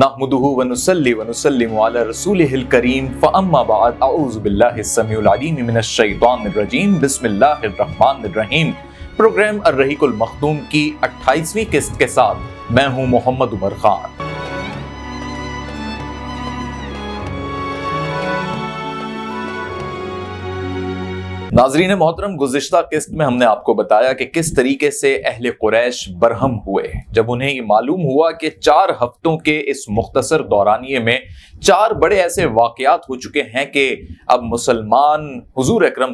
नहमुदुहु व नुसल्ली व रसूल रसूलिहिल करीम फअम्मा बाद अऊज़ु बिल्लाहि समीउल अलीम मिनश शैतानिर रजीम बिस्मिल्लाहिर रहमानिर रहीम प्रोग्राम की 28वीं किस्त के साथ मैं हूँ मोहम्मद उमर खान नाजरीन मोहतरम, गुजशत किस्त में हमने आपको बताया कि किस तरीके से अहल कुरैश बरहम हुए। जब उन्हें ये मालूम हुआ कि चार हफ्तों के इस मुख्तसर दौरानिए में चार बड़े ऐसे वाकयात हो चुके हैं कि अब मुसलमान हजूर अक्रम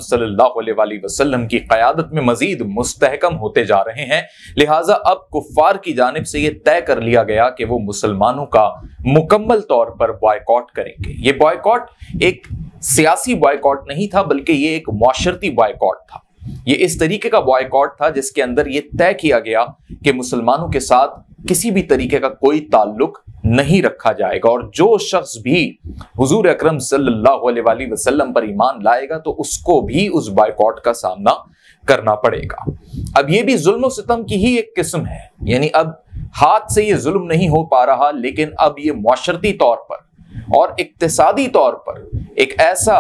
वसल्लम की क़्यादत में मजीद मुस्तहकम होते जा रहे हैं। लिहाजा अब कुफ़ार की जानब से ये तय कर लिया गया कि वो मुसलमानों का मुकम्मल तौर पर बॉयकॉट करेंगे। ये बॉयकॉट एक सियासी बॉयकॉट नहीं था, बल्कि ये एक माशरती बॉयकॉट था। ये इस तरीके का बॉयकॉट था जिसके अंदर ये तय किया गया कि मुसलमानों के साथ किसी भी तरीके का कोई ताल्लुक नहीं रखा जाएगा। और जो शख्स भी हुजूर अकरम सल्लल्लाहु अलैहि वसल्लम पर ईमान लाएगा तो उसको भी उस बॉयकॉट का सामना करना पड़ेगा। अब ये भी जुल्म सितम की ही एक किस्म है। यानी अब हाथ से ये जुल्म नहीं हो पा रहा, लेकिन अब ये माशरती तौर पर और इकतसादी तौर पर एक ऐसा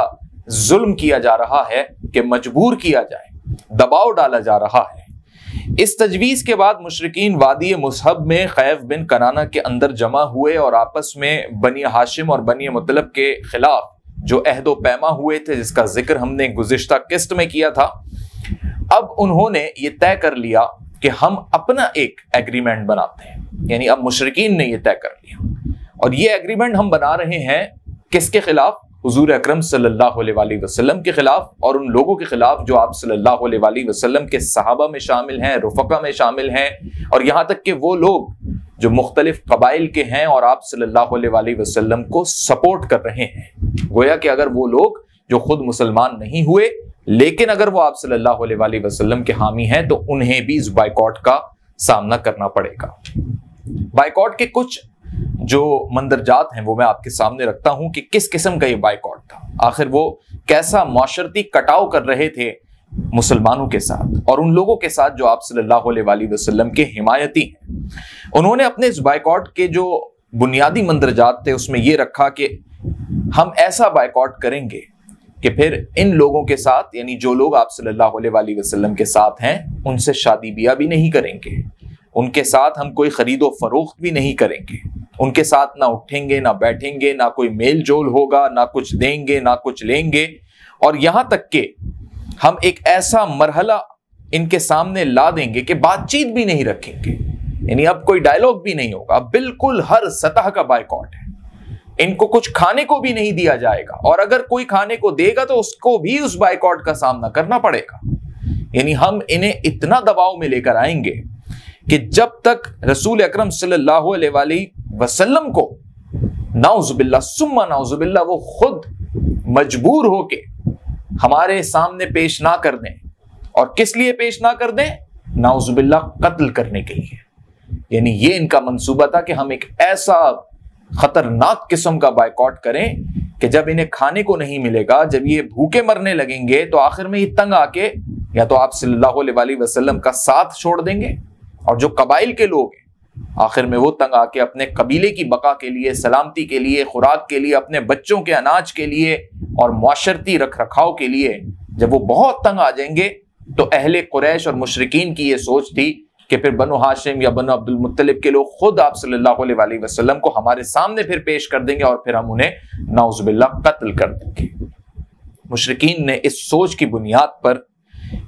जुल्म किया जा रहा है कि मजबूर किया जाए, दबाव डाला जा रहा है। इस तजवीज के बाद मुशरकिन वादी मुसहब में खैफ बिन कनाना के अंदर जमा हुए और आपस में बनी हाशिम और बनी मुतलब के खिलाफ जो अहदो पैमा हुए थे, जिसका ज़िक्र हमने गुजशत किस्त में किया था, अब उन्होंने ये तय कर लिया कि हम अपना एक एग्रीमेंट बनाते हैं। यानी अब मुशरकिन ने यह तय कर लिया। और ये एग्रीमेंट हम बना रहे हैं किसके खिलाफ? हुजूर अकरम वसल्लम के खिलाफ और उन लोगों के खिलाफ जो आप सल्लल्लाहु अलैहि वसल्लम के सहाबा में शामिल हैं, रुफका में शामिल हैं, और यहाँ तक कि वो लोग जो मुख्तलिफ़ कबाइल के हैं और आप सल्लल्लाहु अलैहि वसल्लम को सपोर्ट कर रहे हैं। गोया कि अगर वो लोग जो खुद मुसलमान नहीं हुए, लेकिन अगर वो आप सल्लल्लाहु अलैहि वसल्लम के हामी हैं तो उन्हें भी इस बाइकॉट का सामना करना पड़ेगा। बाइकॉट के कुछ जो मंदरजात हैं वो मैं आपके सामने रखता हूँ कि किस किस्म का ये बाइकॉट था। आखिर वो कैसा माशरती कटाव कर रहे थे मुसलमानों के साथ और उन लोगों के साथ जो आप सल्लल्लाहु अलैहि वसल्लम के हिमायती हैं। उन्होंने अपने इस बाइकॉट के जो बुनियादी मंदरजात थे उसमें ये रखा कि हम ऐसा बाइकॉट करेंगे कि फिर इन लोगों के साथ, यानी जो लोग आप सल्लल्लाहु अलैहि वसल्लम के साथ हैं, उनसे शादी बिया भी नहीं करेंगे। उनके साथ हम कोई खरीदो फरोख्त भी नहीं करेंगे। उनके साथ ना उठेंगे, ना बैठेंगे, ना कोई मेल जोल होगा, ना कुछ देंगे, ना कुछ लेंगे। और यहाँ तक के हम एक ऐसा मरहला इनके सामने ला देंगे कि बातचीत भी नहीं रखेंगे। यानी अब कोई डायलॉग भी नहीं होगा। बिल्कुल हर सतह का बायकॉट है। इनको कुछ खाने को भी नहीं दिया जाएगा। और अगर कोई खाने को देगा तो उसको भी उस बायकॉट का सामना करना पड़ेगा। यानी हम इन्हें इतना दबाव में लेकर आएँगे कि जब तक रसूल अक्रम वसल्लम को नाउजुबिल्ला सुम्मा नाउजुबिल्ला वो खुद मजबूर होके हमारे सामने पेश ना कर दें। और किस लिए पेश ना कर दें? नाउजुबिल्ला कत्ल करने के लिए। यानी ये इनका मंसूबा था कि हम एक ऐसा खतरनाक किस्म का बायकॉट करें कि जब इन्हें खाने को नहीं मिलेगा, जब ये भूखे मरने लगेंगे तो आखिर में ये तंग आके या तो आप सल्लल्लाहु अलैहि वसल्लम का साथ छोड़ देंगे और जो कबाइल के लोग हैं, आखिर में वो तंग आके अपने कबीले की बका के लिए, सलामती के लिए, खुराक के लिए, अपने बच्चों के अनाज के लिए और माशरती रख रखाव के लिए जब वो बहुत तंग आ जाएँगे तो अहले कुरैश और मुशरकिन की ये सोच थी कि फिर बनो हाशिम या बनो अब्दुल मुत्तलिब के लोग खुद आप सल्लल्लाहु अलैहि वसल्लम को हमारे सामने फिर पेश कर देंगे और फिर हम उन्हें नाउजुबिल्ला कत्ल कर देंगे। मुशरकिन ने इस सोच की बुनियाद पर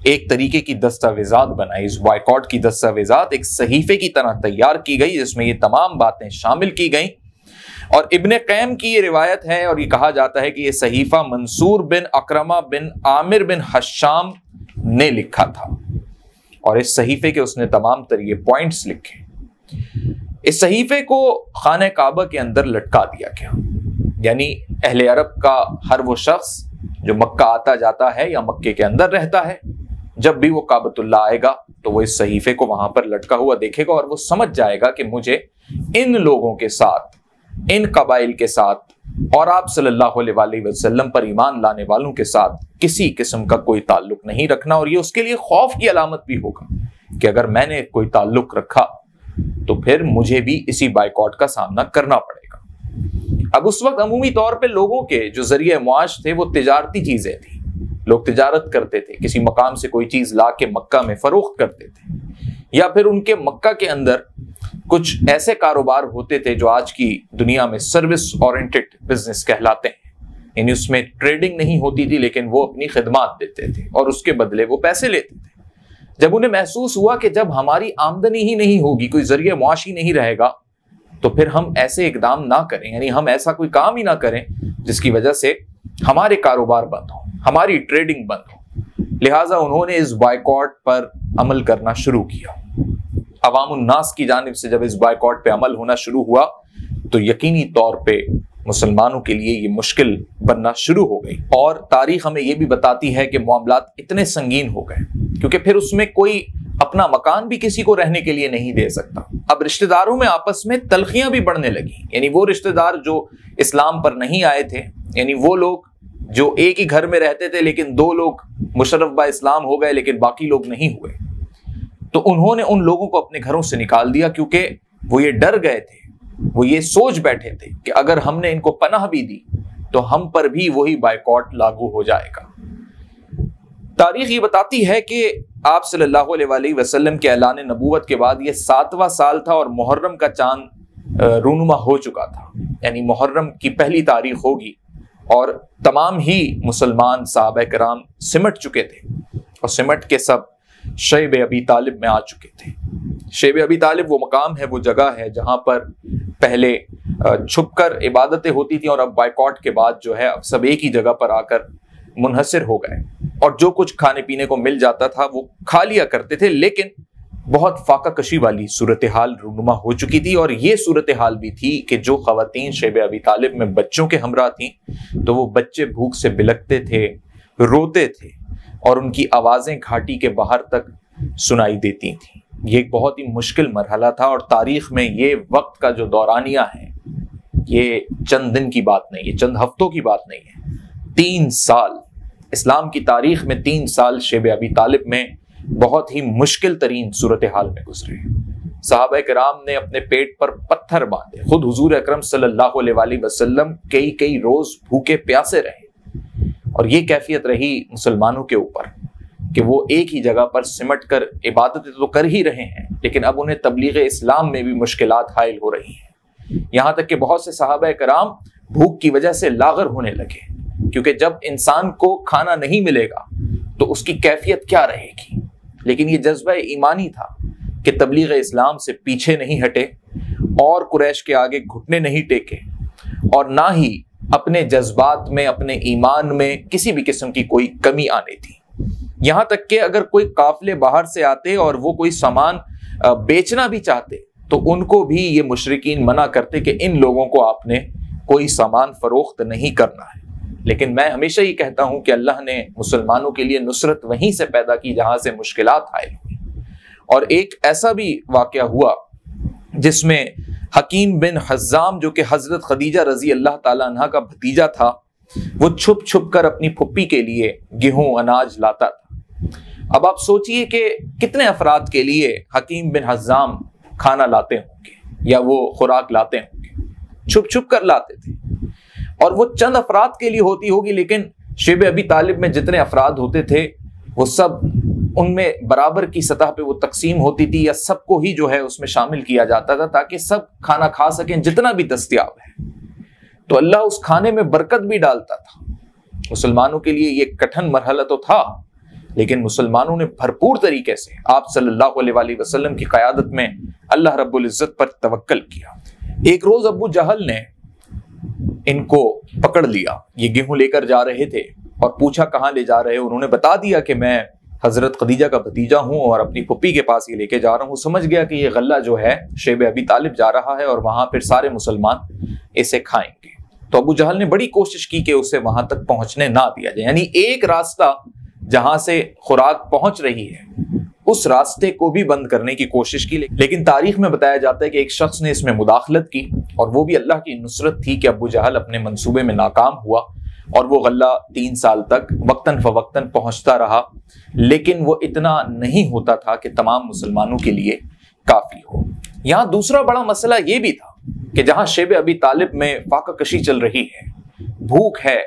एक तरीके की दस्तावेजात बनाई। इस बाइकॉट की दस्तावेजात एक सहीफे की तरह तैयार की गई, जिसमें ये तमाम बातें शामिल की गई। और इब्न कैम की ये रिवायत है, और ये कहा जाता है कि ये सहीफा Mansoor bin Akrama bin Aamir bin Hisham ने लिखा था। और इस सहीफे के उसने तमाम तर ये पॉइंट्स लिखे। इस सहीफे को खान काबा के अंदर लटका दिया गया। यानी अहले अरब का हर वो शख्स जो मक्का आता जाता है या मक्के के अंदर रहता है जब भी वो काबतुल्ला आएगा तो वो इस सहीफे को वहाँ पर लटका हुआ देखेगा और वो समझ जाएगा कि मुझे इन लोगों के साथ, इन कबाइल के साथ और आप सल्लल्लाहु अलैहि वसल्लम पर ईमान लाने वालों के साथ किसी किस्म का कोई ताल्लुक नहीं रखना और ये उसके लिए खौफ की अलामत भी होगा कि अगर मैंने कोई ताल्लुक रखा तो फिर मुझे भी इसी बाइकॉट का सामना करना पड़ेगा। अब उस वक्त अमूमी तौर पर लोगों के जो ज़रिए मुआश थे, वो तजारती चीज़ें थी। लोग तजारत करते थे, किसी मकाम से कोई चीज़ ला के मक्का में फरोख्त करते थे। या फिर उनके मक्का के अंदर कुछ ऐसे कारोबार होते थे जो आज की दुनिया में सर्विस ओरिएंटेड बिज़नेस कहलाते हैं। यानी उसमें ट्रेडिंग नहीं होती थी, लेकिन वो अपनी खिदमात देते थे और उसके बदले वो पैसे लेते थे। जब उन्हें महसूस हुआ कि जब हमारी आमदनी ही नहीं होगी, कोई ज़रिए मुआशी नहीं रहेगा तो फिर हम ऐसे इकदाम ना करें, यानी हम ऐसा कोई काम ही ना करें जिसकी वजह से हमारे कारोबार बंद हो, हमारी ट्रेडिंग बंद हो। लिहाजा उन्होंने इस बाइकॉट पर अमल करना शुरू किया। अवामुन्नास की जानब से जब इस बाइकॉट पर अमल होना शुरू हुआ तो यकीनी तौर पर मुसलमानों के लिए ये मुश्किल बनना शुरू हो गई। और तारीख हमें यह भी बताती है कि मामला इतने संगीन हो गए, क्योंकि फिर उसमें कोई अपना मकान भी किसी को रहने के लिए नहीं दे सकता। अब रिश्तेदारों में आपस में तलखियाँ भी बढ़ने लगी। यानी वो रिश्तेदार जो इस्लाम पर नहीं आए थे, यानी वो लोग जो एक ही घर में रहते थे, लेकिन दो लोग मुशरफ बा इस्लाम हो गए, लेकिन बाकी लोग नहीं हुए। तो उन्होंने उन लोगों को अपने घरों से निकाल दिया, क्योंकि वो ये डर गए थे, वो ये सोच बैठे थे कि अगर हमने इनको पनाह भी दी तो हम पर भी वही बाइकॉट लागू हो जाएगा। तारीख ये बताती है कि आप सल्लल्लाहु अलैहि वसल्लम के ऐलान नबूवत के बाद ये सातवां साल था और मुहर्रम का चाँद रूनुमा हो चुका था। यानी मुहर्रम की पहली तारीख होगी और तमाम ही मुसलमान साहब कराम सिमट चुके थे और सिमट के सब शेब अबी तालिब में आ चुके थे। शेब अबी तालिब वो मकाम है, वो जगह है जहाँ पर पहले छुपकर इबादतें होती थी और अब बाइकॉट के बाद जो है अब सब एक ही जगह पर आकर मुनहसर हो गए। और जो कुछ खाने पीने को मिल जाता था, वो खा लिया करते थे, लेकिन बहुत फाका कशी वाली सूरत हाल रूनुमा हो चुकी थी और ये सूरत हाल भी थी कि जो खातन शेब अबी तालिब में बच्चों के हमरा थी तो वो बच्चे भूख से बिलकते थे, रोते थे और उनकी आवाज़ें घाटी के बाहर तक सुनाई देती थी। ये एक बहुत ही मुश्किल मरहला था और तारीख में ये वक्त का जो दौरानिया है, ये चंद दिन की बात नहीं है, चंद हफ्तों की बात नहीं है, तीन साल इस्लाम की तारीख में तीन साल शेब अबी तालिब में बहुत ही मुश्किल तरीन सूरत हाल में गुजरे। साहब कराम ने अपने पेट पर पत्थर बांधे। खुद हजूर अक्रम वसल्लम कई कई रोज भूखे प्यासे रहे। और ये कैफियत रही मुसलमानों के ऊपर कि वो एक ही जगह पर सिमट कर इबादतें तो कर ही रहे हैं, लेकिन अब उन्हें तबलीग इस्लाम में भी मुश्किल हायल हो रही हैं। यहाँ तक कि बहुत से साहब कराम भूख की वजह से लागर होने लगे। क्योंकि जब इंसान को खाना नहीं मिलेगा तो उसकी कैफियत क्या रहेगी? लेकिन ये जज्बा ईमानी था कि तबलीग इस्लाम से पीछे नहीं हटे और कुरैश के आगे घुटने नहीं टेके और ना ही अपने जज्बात में, अपने ईमान में किसी भी किस्म की कोई कमी आने थी यहाँ तक कि अगर कोई काफले बाहर से आते और वो कोई सामान बेचना भी चाहते तो उनको भी ये मुशरकिन मना करते कि इन लोगों को आपने कोई सामान फरोख्त नहीं करना है। लेकिन मैं हमेशा ही कहता हूँ कि अल्लाह ने मुसलमानों के लिए नुसरत वहीं से पैदा की जहाँ से मुश्किल आए और एक ऐसा भी वाक़ हुआ जिसमें हकीम बिन हजाम, जो कि हज़रत खदीजा रज़ी अल्लाह तला का भतीजा था, वो छुप छुप कर अपनी फुप्पी के लिए गेहूँ, अनाज लाता था। अब आप सोचिए कि कितने अफराद के लिए हकीम बिन हजाम खाना लाते होंगे, या वो खुराक लाते होंगे। छुप छुप कर लाते थे। और वो चंद अफराद के लिए होती होगी, लेकिन शेब अभी तालिब में जितने अफराद होते थे, वो सब उनमें बराबर की सतह पे वो तकसीम होती थी या सबको ही जो है उसमें शामिल किया जाता था ताकि सब खाना खा सकें, जितना भी दस्तियाब है। तो अल्लाह उस खाने में बरकत भी डालता था। मुसलमानों के लिए ये कठिन मरहला तो था, लेकिन मुसलमानों ने भरपूर तरीके से आप सल्लल्लाहु अलैहि वसल्लम की क़यादत में अल्लाह रब्बुल इज़्ज़त पर तवक्ल किया। एक रोज अबू जहल ने इनको पकड़ लिया। ये गेहूँ लेकर जा रहे थे और पूछा, कहाँ ले जा रहे हो? उन्होंने बता दिया कि मैं हज़रत खदीजा का भतीजा हूँ और अपनी पुप्पी के पास ये लेके जा रहा हूँ। समझ गया कि ये गल्ला जो है, शेब अभी तालिब जा रहा है और वहाँ फिर सारे मुसलमान इसे खाएँगे। तो अबू जहल ने बड़ी कोशिश की कि उसे वहाँ तक पहुँचने ना दिया जाए। यानी एक रास्ता जहाँ से खुराक पहुँच रही है उस रास्ते को भी बंद करने की कोशिश की। लेकिन तारीख में बताया जाता है कि एक शख्स ने इसमें मुदाखलत की और वो भी अल्लाह की नुसरत थी कि अबू जहल अपने मंसूबे में नाकाम हुआ और वो गल्ला तीन साल तक वक्तन फवक्तन पहुँचता रहा। लेकिन वो इतना नहीं होता था कि तमाम मुसलमानों के लिए काफ़ी हो। यहाँ दूसरा बड़ा मसला ये भी था कि जहाँ शेब अभी तालिब में फाका कशी चल रही है, भूख है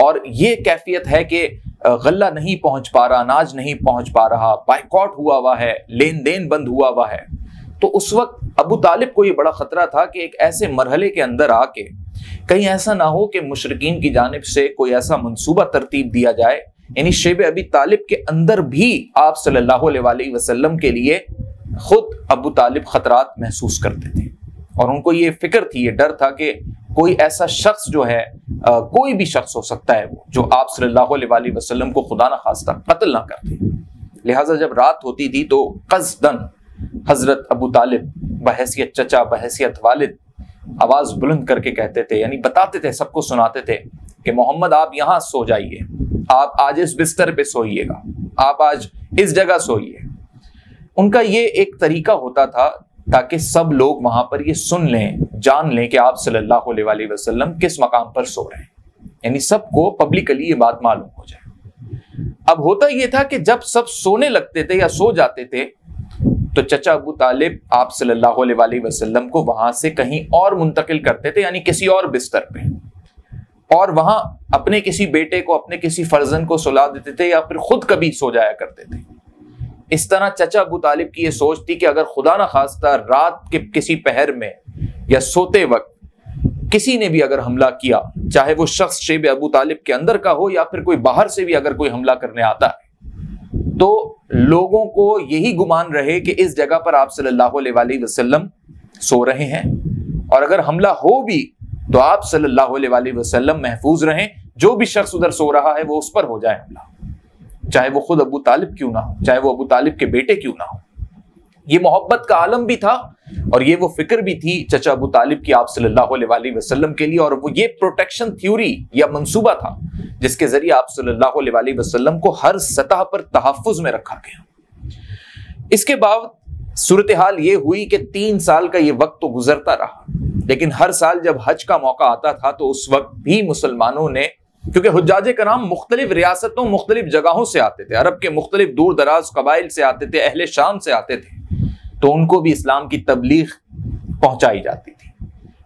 और ये कैफियत है कि गल्ला नहीं पहुँच पा रहा, अनाज नहीं पहुँच पा रहा बाइकआउट हुआ हुआ है लेन देन बंद हुआ हुआ है। तो उस वक्त अबू तालिब को ये बड़ा खतरा था कि एक ऐसे मरहले के अंदर आके कहीं ऐसा ना हो कि मुशरकिन की जानब से कोई ऐसा मनसूबा तरतीब दिया जाए। यानी शेब अबी तालिब के अंदर भी आप सल्लल्लाहु अलैहि वसल्लम के लिए खुद अबू तालिब खतरात महसूस करते थे। और उनको ये फ़िक्र थी ये डर था कि कोई ऐसा शख्स जो है आ, कोई भी शख्स हो सकता है वो जो आप सल्लल्लाहु अलैहि वसल्लम को खुदा ना खास्ता कत्ल ना करते लिहाजा जब रात होती थी तो कसदन हज़रत अबू तालिब बहसियत चचा बहसियत वालिद आवाज़ बुलंद करके कहते थे यानी बताते थे सबको सुनाते थे कि मोहम्मद आप यहाँ सो जाइए आप आज इस बिस्तर पे सोइएगा आप आज इस जगह सोइए। उनका ये एक तरीका होता था ताकि सब लोग वहाँ पर ये सुन लें, जान लें कि आप सल्लल्लाहु अलैहि वसल्लम किस मकाम पर सो रहे हैं। यानी सबको पब्लिकली ये बात मालूम हो जाए। अब होता यह था कि जब सब सोने लगते थे या सो जाते थे तो चचा अबू तालिब आप सल्लल्लाहु अलैहि वसल्लम को वहाँ से कहीं और मुंतकिल करते थे, यानी किसी और बिस्तर पे। और वहाँ अपने किसी बेटे को, अपने किसी फर्जन को सुला देते थे या फिर खुद कभी सो जाया करते थे। इस तरह चचा अबू तालिब की यह सोच थी कि अगर खुदा ना खास्ता रात के किसी पहर में या सोते वक्त किसी ने भी अगर हमला किया, चाहे वो शख्स शेब अबू तालिब के अंदर का हो या फिर कोई बाहर से भी अगर कोई हमला करने आता है। तो लोगों को यही गुमान रहे कि इस जगह पर आप सल्लल्लाहु अलैहि वसल्लम सो रहे हैं। और अगर हमला हो भी तो आप सल्लल्लाहु अलैहि वसल्लम महफूज रहें। जो भी शख्स उधर सो रहा है, वो उस पर हो जाए हमला। चाहे वो खुद अबू तालिब क्यों ना हो, चाहे वो अबू तालिब के बेटे क्यों ना हो। ये मोहब्बत का आलम भी था और ये वो फ़िक्र भी थी चचा अबू तालिब की आप सल्लल्लाहु अलैहि वसल्लम के लिए और वो ये प्रोटेक्शन थ्योरी या मंसूबा था जिसके ज़रिए आप सल्लल्लाहु अलैहि वसल्लम को हर सतह पर तहफ़ुज में रखा गया। इसके बाद सूरत हाल ये हुई कि तीन साल का ये वक्त तो गुजरता रहा, लेकिन हर साल जब हज का मौका आता था तो उस वक्त भी मुसलमानों ने क्योंकि हजाज कराम मुख्तलिफ़ रियासतों, मुख्तलिफ़ जगहों से आते थे। अरब के मुख्तलिफ़ दूर दराज कबाइल से आते थे, अहल शाम से आते थे। तो उनको भी इस्लाम की तबलीग पहुंचाई जाती थी।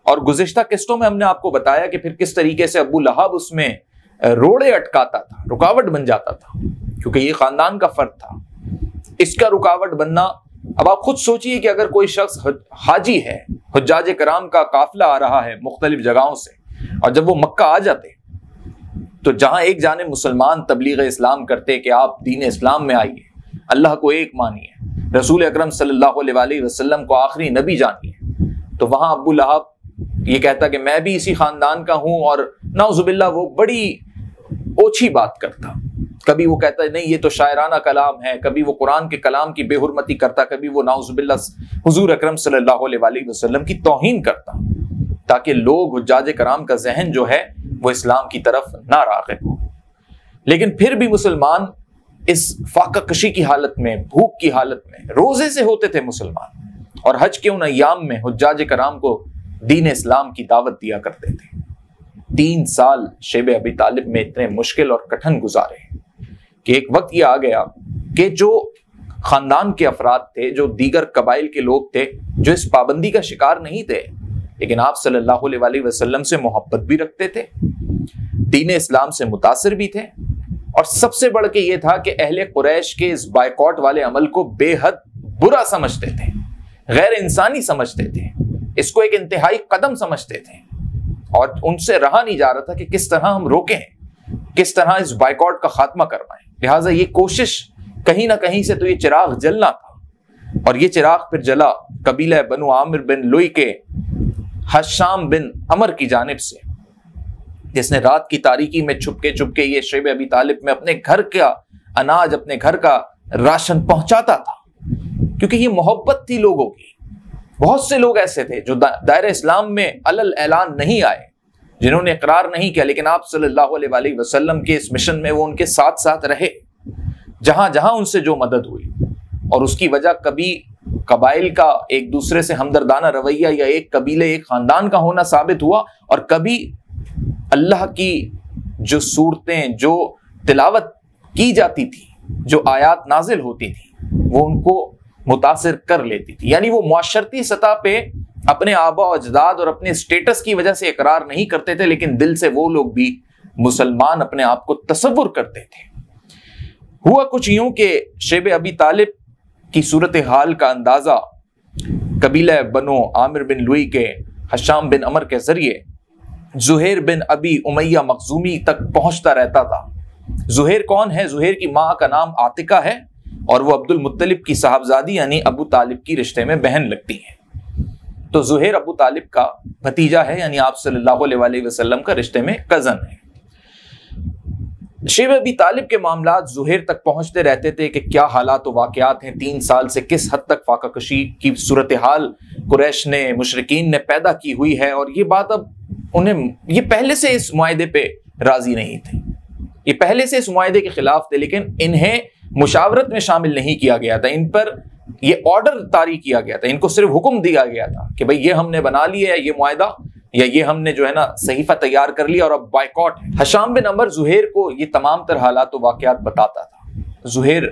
और गुजशत किस्तों में हमने आपको बताया कि फिर किस तरीके से अबू लहाब उसमें रोड़े अटकाता था, रुकावट बन जाता था। क्योंकि ये खानदान का फर्द था। इसका रुकावट बनना, अब आप खुद सोचिए कि अगर कोई शख्स हाजी है हजाज कराम का काफिला आ रहा है मुख्तलिफ़ जगहों से, और जब वो मक्का आ जाते तो जहाँ एक जाने मुसलमान तबलीग इस्लाम करते कि आप दीन इस्लाम में आइए, अल्लाह को एक मानिए, रसूल अक्रम सल्लल्लाहु को आखिरी नबी जानिए। तो वहाँ अबू लहाब ये कहता कि मैं भी इसी खानदान का हूँ और नाउजुबिल्ला वो बड़ी ओछी बात करता। कभी वो कहता है नहीं, ये तो शायराना कलाम है। कभी वो कुरान के कलाम की बेहरमती करता, कभी वो नाउजुबिल्ला हजूर अक्रम सल्लल्लाहु वसलम की तोहन करता, ताकि लोग हजाज कराम का जहन जो है वो इस्लाम की तरफ़ ना रागब हो। लेकिन फिर भी मुसलमान इस फाका कशी की हालत में, भूख की हालत में रोज़े से होते थे मुसलमान। और हज के उन अयाम में हजाज कराम को दीन इस्लाम की दावत दिया करते थे। तीन साल शेब अबी तालिब में इतने मुश्किल और कठिन गुजारे कि एक वक्त यह आ गया कि जो खानदान के अफराद थे, जो दीगर कबाइल के लोग थे, जो इस पाबंदी का शिकार नहीं थे लेकिन आप सल्लल्लाहु अलैहि वसल्लम से मोहब्बत भी रखते थे, दीन इस्लाम से मुतासर भी थे। और सबसे बढ़ के ये था कि अहले कुरैश के इस बाइकॉट वाले अमल को बेहद बुरा समझते थे, गैर इंसानी समझते थे, इसको एक इंतहाई कदम समझते थे। और उनसे रहा नहीं जा रहा था कि किस तरह हम रोकें, किस तरह इस बाइकआउट का खात्मा करवाएँ। लिहाजा ये कोशिश कहीं ना कहीं से तो ये चिराग जलना था। और ये चिराग फिर जला कबीला बनु आमिर बिन लुई के हशाम बिन अमर की जानब से, जिसने रात की तारीकी में छुपके छुपके ये शेब अबी तालिब में अपने घर का अनाज, अपने घर का राशन पहुंचाता था। क्योंकि ये मोहब्बत थी लोगों की। बहुत से लोग ऐसे थे जो दायरे इस्लाम में अलल ऐलान नहीं आए, जिन्होंने इकरार नहीं किया, लेकिन आप सल्लल्लाहु अलैहि वसल्लम के इस मिशन में वो उनके साथ साथ रहे। जहाँ जहाँ उनसे जो मदद हुई, और उसकी वजह कभी कबाइल का एक दूसरे से हमदर्दाना रवैया या एक कबीले, एक खानदान का होना साबित हुआ और कभी अल्लाह की जो सूरतें, जो तिलावत की जाती थी, जो आयात नाजिल होती थी, वो उनको मुतासर कर लेती थी। यानी वो माशरती सतह पे अपने आबा अजदाद और अपने स्टेटस की वजह से इकरार नहीं करते थे, लेकिन दिल से वो लोग भी मुसलमान अपने आप को तस्वुर करते थे। हुआ कुछ यूँ कि शेब अबी तालिब की सूरत हाल का अंदाज़ा कबीला बनो आमिर बिन लुई के, हशाम बिन अमर के ज़रिए जुहेर बिन अबी उमैया मखजूमी तक पहुँचता रहता था। जुहेर कौन है? जुहेर की माँ का नाम आतिका है और वो अब्दुल मुत्तलिब की साहबजादी यानी अबू तालिब की रिश्ते में बहन लगती है। तो जुहेर अबू तालिब का भतीजा है, यानी आप सल्लल्लाहु अलैहि वसल्लम का रिश्ते में कज़न है। शेब अबी तालिब के मामला जुहेर तक पहुँचते रहते थे कि क्या हालात तो वाकयात हैं, तीन साल से किस हद तक फाका कशी की सूरत हाल कुरैश ने, मुशरकिन ने पैदा की हुई है और ये बात अब उन्हें, ये पहले से इस माहे पे राज़ी नहीं थे। ये पहले से इस माहे के खिलाफ थे, लेकिन इन्हें मुशावरत में शामिल नहीं किया गया था। इन पर ये ऑर्डर तारी किया गया था। इनको सिर्फ़ हुक्म दिया गया था कि भाई ये हमने बना लिया है, ये मुआदा या ये हमने जो है ना सहीफा तैयार कर लिया और अब बाइकॉट हशाम बिन अमर जुहेर को ये तमाम तरह हालात तो वाकयात बताता था। जुहेर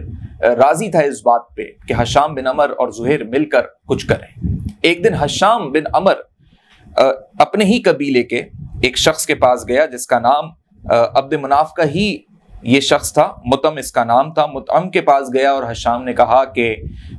राज़ी था इस बात पे कि हशाम बिन अमर और जुहेर मिलकर कुछ करें। एक दिन हशाम बिन अमर अपने ही कबीले के एक शख्स के पास गया जिसका नाम अब्द मुनाफ का ही ये शख्स था, मुतम इसका नाम था, मुतम के पास गया और हशाम ने कहा कि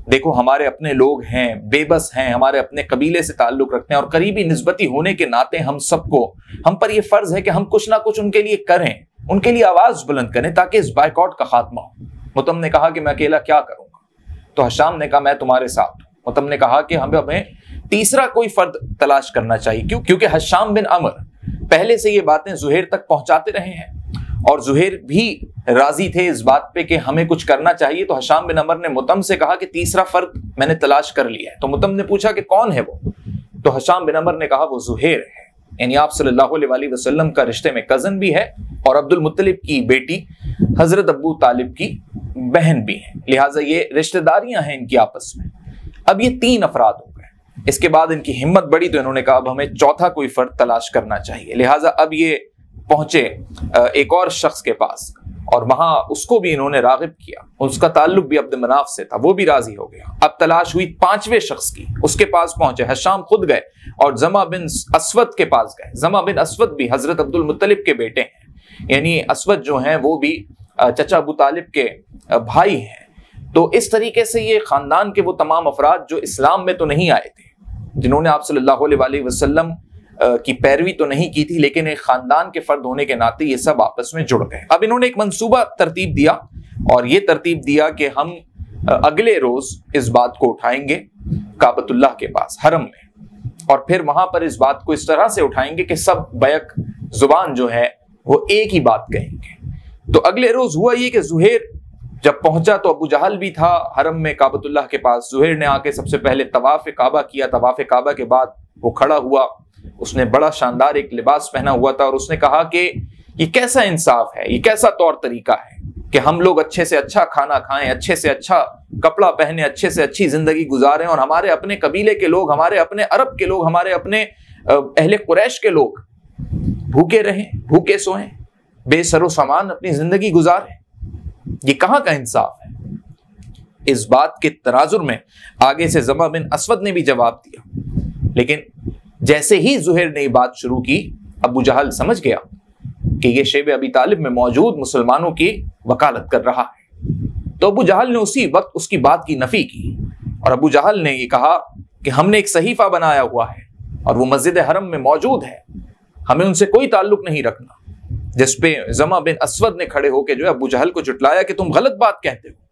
देखो, हमारे अपने लोग हैं, बेबस हैं, हमारे अपने कबीले से ताल्लुक रखते हैं और करीबी नस्बती होने के नाते हम सबको, हम पर यह फ़र्ज़ है कि हम कुछ ना कुछ उनके लिए करें, उनके लिए आवाज़ बुलंद करें ताकि इस बाइकआउट का खात्मा हो। मुतम ने कहा कि मैं अकेला क्या करूँगा? तो हशाम ने कहा, मैं तुम्हारे साथ मुतम ने कहा कि हमें हमें तीसरा कोई फर्द तलाश करना चाहिए, क्यों? क्योंकि हशाम बिन अमर पहले से ये बातें जुहेर तक पहुंचाते रहे हैं। और जुहेर भी राज़ी थे इस बात पे कि हमें कुछ करना चाहिए। तो हशाम बिन अमर ने मुतम से कहा कि तीसरा फ़र्क मैंने तलाश कर लिया है। तो मुतम ने पूछा कि कौन है वो? तो हशाम बिन अमर ने कहा, वो जुहेर है। यानी आप सल्लल्लाहु अलैहि वसल्लम का रिश्ते में कज़न भी है और अब्दुल मुत्तलिब की बेटी, हज़रत अबू तालिब की बहन भी है। लिहाजा ये रिश्तेदारियाँ हैं इनकी आपस में। अब ये तीन अफराद हो गए। इसके बाद इनकी हिम्मत बढ़ी तो इन्होंने कहा, अब हमें चौथा कोई फर्द तलाश करना चाहिए। लिहाजा अब ये पहुँचे एक और शख्स के पास, और वहाँ उसको भी इन्होंने रागिब किया उसका ताल्लुक भी अब्द मनाफ से था, वो भी राज़ी हो गया। अब तलाश हुई पाँचवें शख्स की, उसके पास पहुँचे हशाम खुद गए, और जमा बिन असवद के पास गए। जमा बिन असवद भी हज़रत अब्दुल मुत्तलिब के बेटे हैं, यानी असवद जो हैं, वो भी चचा अबू तालिब के भाई हैं। तो इस तरीके से ये खानदान के वो तमाम अफराद जो इस्लाम में तो नहीं आए थे, जिन्होंने आप सल्लल्लाहु अलैहि वसल्लम की पैरवी तो नहीं की थी, लेकिन एक खानदान के फर्द होने के नाते ये सब आपस में जुड़ गए। अब इन्होंने एक मंसूबा तरतीब दिया, और ये तरतीब दिया कि हम अगले रोज इस बात को उठाएँगे काबतुल्लाह के पास, हरम में। और फिर वहाँ पर इस बात को इस तरह से उठाएँगे कि सब बैक ज़ुबान जो है, वो एक ही बात कहेंगे। तो अगले रोज हुआ ये कि जुहेर जब पहुँचा तो अबू जहल भी था हरम में काबतुल्लाह के पास। जुहेर ने आके सबसे पहले तवाफ काबा किया, तवाफ काबा के बाद वो खड़ा हुआ। उसने बड़ा शानदार एक लिबास पहना हुआ था और उसने कहा कि ये कैसा इंसाफ है? ये कैसा तौर तरीका है कि हम लोग अच्छे से अच्छा खाना खाएँ, अच्छे से अच्छा कपड़ा पहने, अच्छे से अच्छी ज़िंदगी गुजारें और हमारे अपने कबीले के लोग, हमारे अपने अरब के लोग, हमारे अपने अहले कुरैश के लोग भूखे रहें, भूखे सोएँ, बेसरो सामान अपनी ज़िंदगी गुजारें। ये कहाँ का इंसाफ है? इस बात के तराजुर में आगे से जमा बिन असवद ने भी जवाब दिया। लेकिन जैसे ही जुहेर ने बात शुरू की, अबू जहल समझ गया कि यह शेब अबी तालिब में मौजूद मुसलमानों की वकालत कर रहा है। तो अबू जहल ने उसी वक्त उसकी बात की, नफी की और अबू जहल ने यह कहा कि हमने एक सहीफा बनाया हुआ है और वो मस्जिद हरम में मौजूद है। हमें उनसे कोई ताल्लुक नहीं रखना। जिसपे जमा बिन असवद ने खड़े होकर जो है अबू जहल को जुटलाया कि तुम गलत बात कहते हो।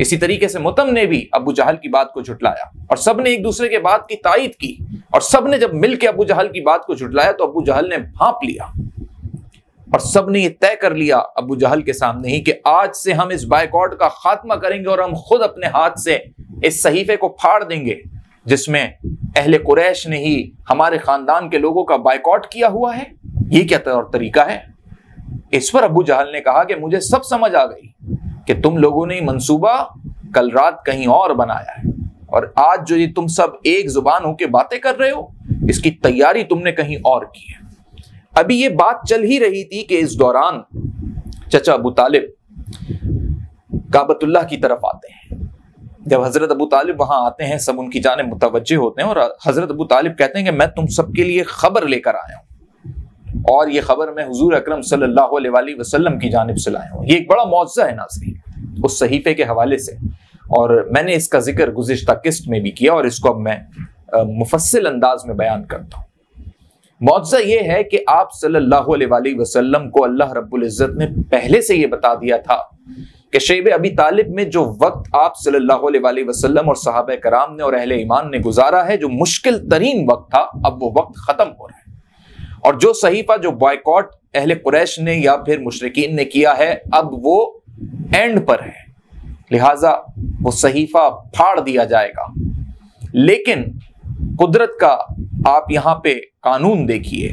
इसी तरीके से मुतम ने भी अबू जहल की बात को झुटलाया और सबने एक दूसरे के बात की तायद की और सबने जब मिलकर अबू जहल की बात को झुटलाया तो अबू जहल ने भाप लिया और सबने यह तय कर लिया अबू जहल के सामने ही कि आज से हम इस बाइकआउट का खात्मा करेंगे और हम खुद अपने हाथ से इस सहीफे को फाड़ देंगे, जिसमें अहले कुरैश ने ही हमारे खानदान के लोगों का बाइकआउट किया हुआ है। ये क्या तौर तरीका है? इस पर अबू जहल ने कहा कि मुझे सब समझ आ गई। कि तुम लोगों ने मंसूबा कल रात कहीं और बनाया है। और आज जो ये तुम सब एक ज़ुबान होकर बातें कर रहे हो, इसकी तैयारी तुमने कहीं और की है। अभी ये बात चल ही रही थी कि इस दौरान चचा अबू तालिब काबतुल्लाह की तरफ़ आते हैं। जब हज़रत अबू तालिब वहाँ आते हैं, सब उनकी जाने मुतवजे होते हैं और हज़रत अबू तालिब कहते हैं कि मैं तुम सबके लिए खबर लेकर आया हूँ। और ये खबर मैं हजूर अक्रम वसल्लम की जानब से लाया हूँ। ये एक बड़ा मुआवजा है नाजरी उस सहीफे के हवाले से। और मैंने इसका ज़िक्र गुजशत किस्त में भी किया और इसको अब मैं मुफसल अंदाज में बयान करता हूँ। मुआवजा ये है कि आप सल्लल्लाहु अलैहि वसल्लम को अल्लाह रब्बुल इज़्ज़त ने पहले से ये बता दिया था कि शेब अबी तालिब में जो वक्त आप सल्लल्लाहु अलैहि वसल्लम और साहब कराम ने और अहले ईमान ने गुजारा है, जो मुश्किल तरीन वक्त था, अब वो वक्त खत्म हो रहा है। और जो सहीफा जो बॉयकॉट अहले कुरैश ने या फिर मुशरकिन ने किया है, अब वो एंड पर है। लिहाजा वो सहीफा फाड़ दिया जाएगा। लेकिन कुदरत का आप यहाँ पे कानून देखिए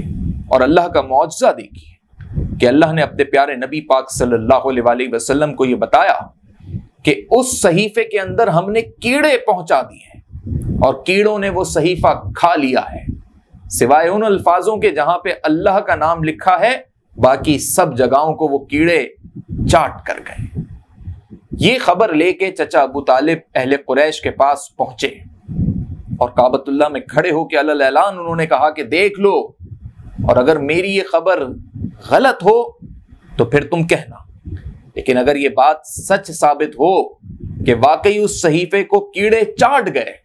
और अल्लाह का मुआवजा देखिए कि अल्लाह ने अपने प्यारे नबी पाक सल्लल्लाहु अलैहि वसल्लम को यह बताया कि उस सहीफे के अंदर हमने कीड़े पहुँचा दिए और कीड़ों ने वो सहीफा खा लिया है। सिवाय उन अल्फाजों के जहाँ पे अल्लाह का नाम लिखा है, बाकी सब जगहों को वो कीड़े चाट कर गए। ये खबर लेके चचा अबू तालिब अहले कुरैश के पास पहुँचे और काबतुल्ला में खड़े होकर ऐलान उन्होंने कहा कि देख लो, और अगर मेरी ये खबर गलत हो तो फिर तुम कहना। लेकिन अगर ये बात सच साबित हो कि वाकई उस सहीफे को कीड़े चाट गए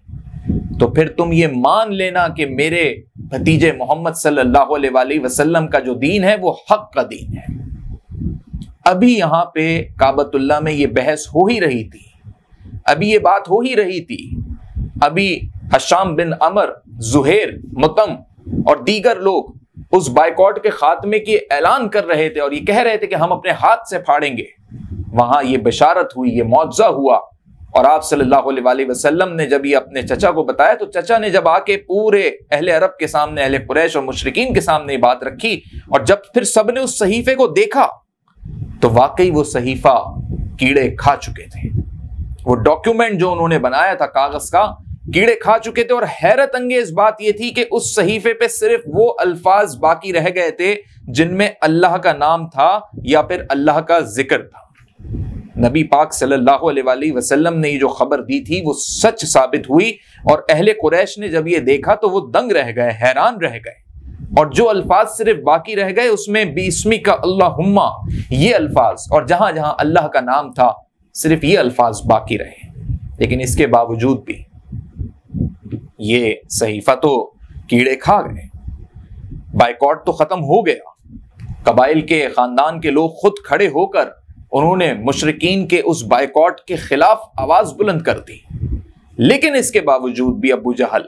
तो फिर तुम ये मान लेना कि मेरे भतीजे मोहम्मद सल्लल्लाहु अलैहि वसल्लम का जो दीन है, वो हक का दीन है। अभी यहाँ पे काबतुल्ला में ये बहस हो ही रही थी। अभी ये बात हो ही रही थी। अभी हशाम बिन अमर, जुहेर, मुतम और दीगर लोग उस बाइकॉट के खात्मे की ऐलान कर रहे थे और ये कह रहे थे कि हम अपने हाथ से फाड़ेंगे। वहाँ ये बशारत हुई, ये मुआवजा हुआ और आप सल्लल्लाहु अलैहि वसल्लम ने जब ये अपने चचा को बताया तो चचा ने जब आके पूरे अहले अरब के सामने, अहले कुरैश और मुशरकिन के सामने ये बात रखी, और जब फिर सबने उस सहीफे को देखा तो वाकई वो सहीफा कीड़े खा चुके थे। वो डॉक्यूमेंट जो उन्होंने बनाया था कागज़ का, कीड़े खा चुके थे, और हैरत अंगेज बात यह थी कि उस सहीफे पे सिर्फ़ वो अल्फाज बाकी रह गए थे, जिनमें अल्लाह का नाम था या फिर अल्लाह का ज़िक्र था। नबी पाक सल्लल्लाहु अलैहि वसल्लम ने जो खबर दी थी, वो सच साबित हुई और अहले कुरैश ने जब ये देखा तो वो दंग रह गए, हैरान रह गए। और जो अल्फाज सिर्फ़ बाकी रह गए, उसमें बीसमी का अल्लाह ये अल्फाज, और जहाँ जहाँ अल्लाह का नाम था, सिर्फ़ ये अल्फाज बाकी रहे। लेकिन इसके बावजूद भी ये सहीफा तो कीड़े खा गए। बाइकॉट तो खत्म हो गया। कबाइल के खानदान के लोग खुद खड़े होकर उन्होंने मुशरकिन के उस बाइकॉट के खिलाफ आवाज़ बुलंद कर दी। लेकिन इसके बावजूद भी अबू जहल,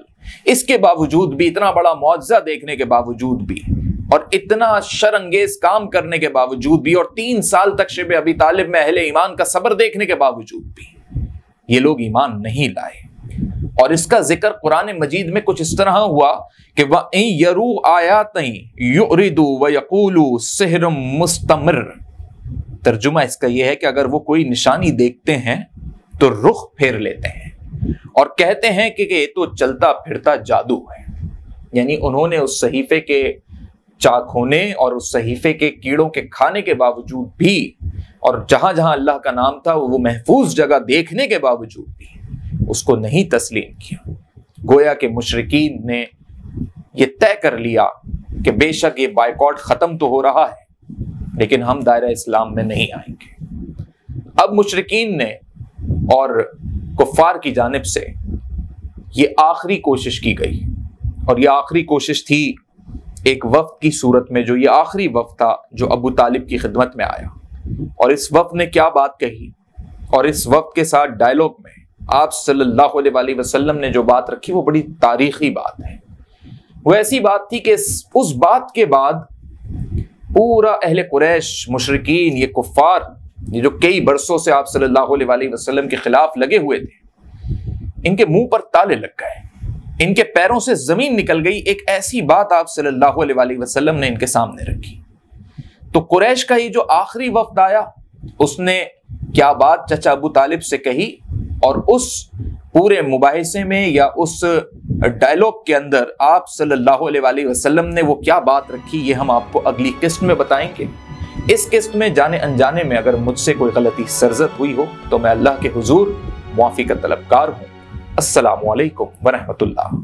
इसके बावजूद भी इतना बड़ा मुआवजा देखने के बावजूद भी और इतना शरंगेज काम करने के बावजूद भी और तीन साल तक शिब अभी तालिब में अहले ईमान का सबर देखने के बावजूद भी ये लोग ईमान नहीं लाए। और इसका ज़िक्र कुरान मजीद में कुछ इस तरह हुआ कि वह यरू आयात युरिदु व यकूलू मुस्तमर। तर्जुमा इसका यह है कि अगर वो कोई निशानी देखते हैं तो रुख फेर लेते हैं और कहते हैं कि ये तो चलता फिरता जादू है। यानी उन्होंने उस सहीफे के चाक होने और उस सहीफे के कीड़ों के खाने के बावजूद भी, और जहाँ जहाँ अल्लाह का नाम था, वो महफूज जगह देखने के बावजूद भी उसको नहीं तस्लीम किया। गोया के मुशरकिन ने यह तय कर लिया कि बेशक ये बाइकॉट खत्म तो हो रहा है लेकिन हम दायरा इस्लाम में नहीं आएँगे। अब मुशरकिन ने और कुफार की जानब से ये आखिरी कोशिश की गई। और ये आखिरी कोशिश थी एक वक्त की सूरत में, जो ये आखिरी वक्त था, जो अबू तालिब की खिदमत में आया। और इस वक्त ने क्या बात कही? और इस वक्त के साथ डायलॉग में आप सल्लल्लाहु अलैहि वसल्लम ने जो बात रखी, वो बड़ी तारीखी बात है। वो ऐसी बात थी कि उस बात के बाद पूरा अहले कुरैश, मुशरकिन, ये कुफ़ार, ये जो कई बरसों से आप सल्लल्लाहु अलैहि वसल्लम के खिलाफ लगे हुए थे, इनके मुँह पर ताले लग गए। इनके पैरों से ज़मीन निकल गई। एक ऐसी बात आप सल्लल्लाहु अलैहि वसल्लम ने इनके सामने रखी। तो कुरैश का ये जो आखिरी वफ्द आया, उसने क्या बात चचा अबू तालिब से कही? और उस पूरे मुबासे में या उस डायलॉग के अंदर आप सल्लल्लाहु अलैहि वसल्लम ने वो क्या बात रखी, ये हम आपको अगली किस्त में बताएँगे। इस किस्त में जाने अनजाने में अगर मुझसे कोई गलती सरजत हुई हो तो मैं अल्लाह के हुजूर, मुआफ़ी का तलबकार हूँ। असलकम वरहमतुल्लाह।